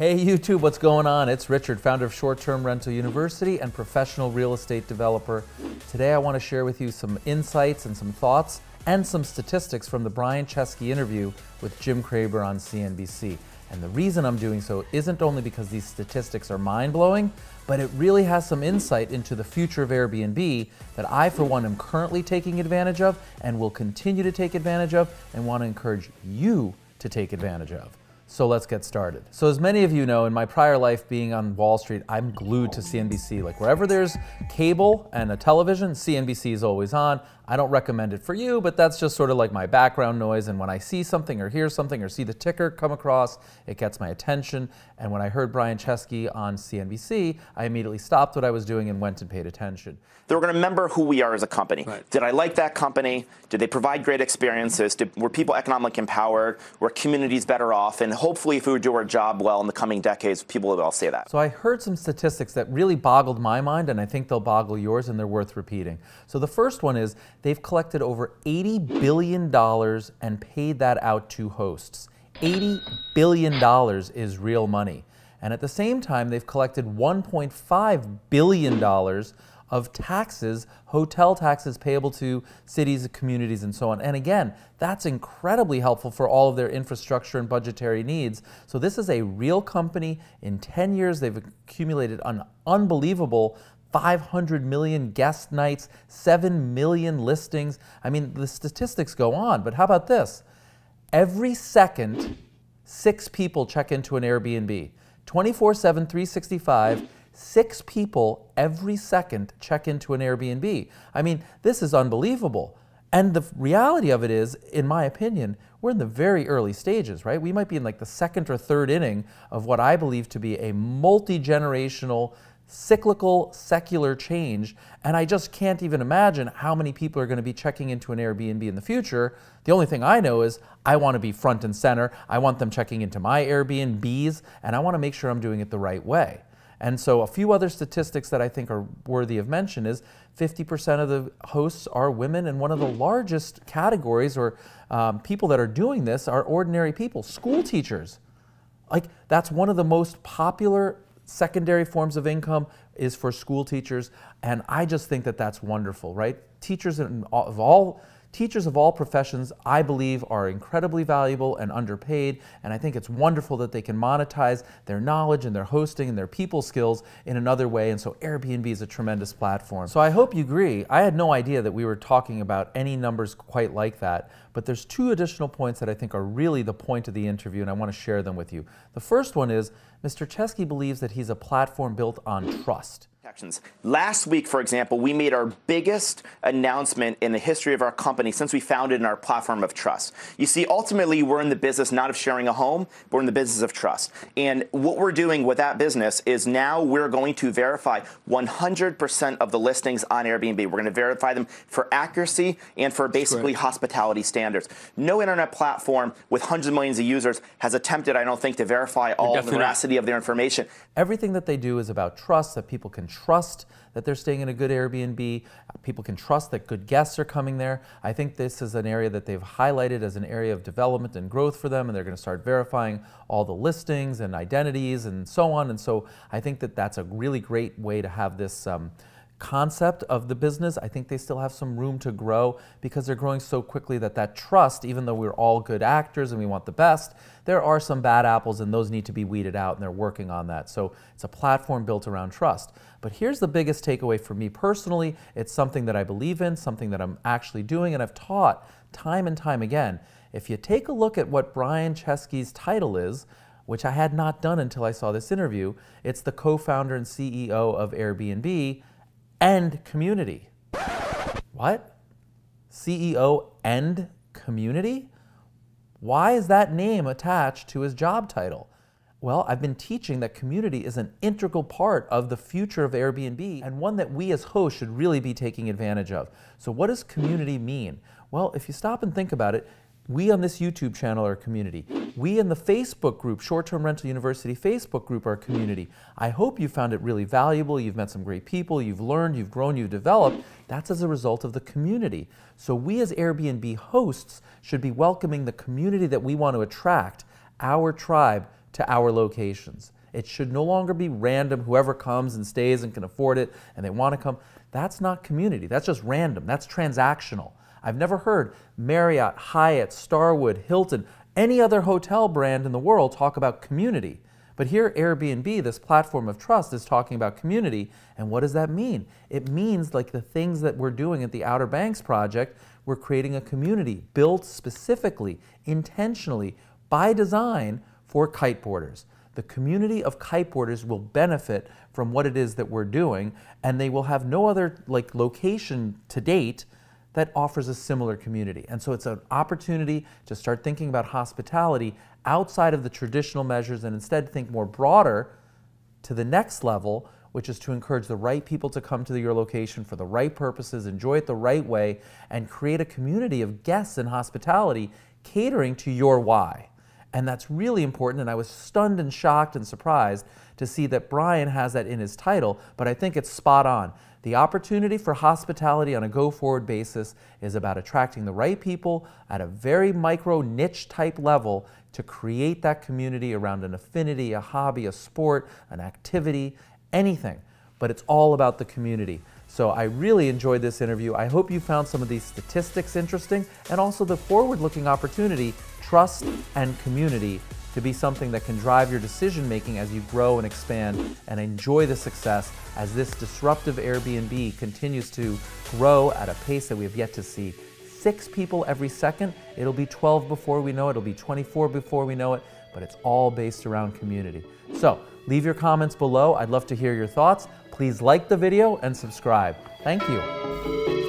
Hey YouTube, what's going on? It's Richard, founder of Short Term Rental University and professional real estate developer. Today I want to share with you some insights and some thoughts and some statistics from the Brian Chesky interview with Jim Cramer on CNBC. And the reason I'm doing so isn't only because these statistics are mind blowing, but it really has some insight into the future of Airbnb that I, for one, am currently taking advantage of and will continue to take advantage of and want to encourage you to take advantage of. So let's get started. So as many of you know, in my prior life being on Wall Street, I'm glued to CNBC. Like wherever there's cable and a television, CNBC is always on. I don't recommend it for you, but that's just sort of like my background noise. And when I see something or hear something or see the ticker come across, it gets my attention. And when I heard Brian Chesky on CNBC, I immediately stopped what I was doing and went and paid attention. They're going to remember who we are as a company. Right. Did I like that company? Did they provide great experiences? Did, were people economically empowered? Were communities better off? And hopefully, if we would do our job well in the coming decades, people will all say that. So I heard some statistics that really boggled my mind, and I think they'll boggle yours, and they're worth repeating. So the first one is they've collected over $80 billion and paid that out to hosts. $80 billion is real money. And at the same time, they've collected $1.5 billion of taxes, hotel taxes payable to cities, communities, and so on. And again, that's incredibly helpful for all of their infrastructure and budgetary needs. So this is a real company. In 10 years, they've accumulated an unbelievable 500 million guest nights, 7 million listings. I mean, the statistics go on, but how about this? Every second, six people check into an Airbnb. 24 7, 365 Six people every second check into an Airbnb. I mean, this is unbelievable. And the reality of it is, in my opinion, we're in the very early stages, right? We might be in like the second or third inning of what I believe to be a multi generational, cyclical, secular change. And I just can't even imagine how many people are going to be checking into an Airbnb in the future. The only thing I know is I want to be front and center. I want them checking into my Airbnbs, and I want to make sure I'm doing it the right way. And so a few other statistics that I think are worthy of mention is 50% of the hosts are women, and one of the largest categories or um, people that are doing this are ordinary people, school teachers. Like that's one of the most popular secondary forms of income is for school teachers, and I just think that that's wonderful, right? Teachers of all Teachers of all professions, I believe, are incredibly valuable and underpaid, and I think it's wonderful that they can monetize their knowledge and their hosting and their people skills in another way, and so Airbnb is a tremendous platform. So I hope you agree. I had no idea that we were talking about any numbers quite like that, but there's two additional points that I think are really the point of the interview, and I want to share them with you. The first one is Mr. Chesky believes that he's a platform built on trust. Last week, for example, we made our biggest announcement in the history of our company since we founded in our platform of trust. You see, ultimately, we're in the business not of sharing a home, but we're in the business of trust. And what we're doing with that business is now we're going to verify 100% of the listings on Airbnb. We're going to verify them for accuracy and for basically hospitality standards. No internet platform with hundreds of millions of users has attempted, I don't think, to verify all the veracity of their information. Everything that they do is about trust that people can trust that they're staying in a good Airbnb. People can trust that good guests are coming there. I think this is an area that they've highlighted as an area of development and growth for them, and they're going to start verifying all the listings and identities and so on. And so I think that that's a really great way to have this. Um, concept of the business, I think they still have some room to grow because they're growing so quickly that that trust, even though we're all good actors and we want the best, there are some bad apples and those need to be weeded out and they're working on that. So it's a platform built around trust. But here's the biggest takeaway for me personally. It's something that I believe in, something that I'm actually doing and I've taught time and time again. If you take a look at what Brian Chesky's title is, which I had not done until I saw this interview, it's the co-founder and CEO of Airbnb and community. What? CEO and community? Why is that name attached to his job title? Well, I've been teaching that community is an integral part of the future of Airbnb and one that we as hosts should really be taking advantage of. So, what does community mean? Well, if you stop and think about it, we on this YouTube channel are a community. We in the Facebook group, Short Term Rental University Facebook group, are a community. I hope you found it really valuable. You've met some great people. You've learned, you've grown, you've developed. That's as a result of the community. So we as Airbnb hosts should be welcoming the community that we want to attract, our tribe, to our locations. It should no longer be random, whoever comes and stays and can afford it and they want to come. That's not community. That's just random. That's transactional. I've never heard Marriott, Hyatt, Starwood, Hilton, any other hotel brand in the world talk about community. But here, Airbnb, this platform of trust, is talking about community. And what does that mean? It means like the things that we're doing at the Outer Banks project, we're creating a community built specifically, intentionally, by design for kiteboarders. The community of kiteboarders will benefit from what it is that we're doing, and they will have no other like location to date that offers a similar community. And so it's an opportunity to start thinking about hospitality outside of the traditional measures and instead think more broader to the next level, which is to encourage the right people to come to your location for the right purposes, enjoy it the right way, and create a community of guests and hospitality catering to your why. And that's really important. And I was stunned and shocked and surprised to see that Brian has that in his title, but I think it's spot on. The opportunity for hospitality on a go forward basis is about attracting the right people at a very micro niche type level to create that community around an affinity, a hobby, a sport, an activity, anything. But it's all about the community. So I really enjoyed this interview. I hope you found some of these statistics interesting and also the forward looking opportunity, trust, and community to be something that can drive your decision making as you grow and expand and enjoy the success as this disruptive Airbnb continues to grow at a pace that we have yet to see. Six people every second, it'll be 12 before we know it, it'll be 24 before we know it, but it's all based around community. So leave your comments below. I'd love to hear your thoughts. Please like the video and subscribe. Thank you.